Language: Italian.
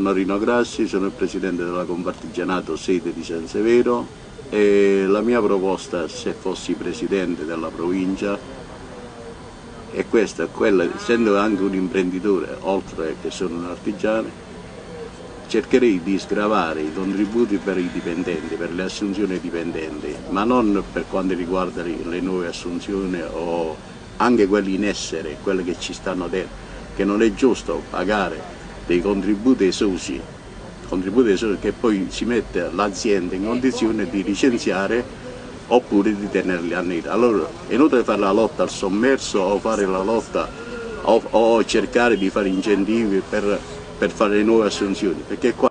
Sono Rino Grassi, sono il presidente della Compartigianato sede di San Severo e la mia proposta se fossi presidente della provincia è questa, quella, essendo anche un imprenditore, oltre che sono un artigiano, cercherei di sgravare i contributi per i dipendenti, per le assunzioni dipendenti, ma non per quanto riguarda le nuove assunzioni o anche quelli in essere, quelle che ci stanno dentro, che non è giusto pagare dei contributi esosi, contributi esosi che poi si mette l'azienda in condizione di licenziare oppure di tenerli a nero. Allora è inutile fare la lotta al sommerso o fare la lotta o, o cercare di fare incentivi per, per fare nuove assunzioni, perché qua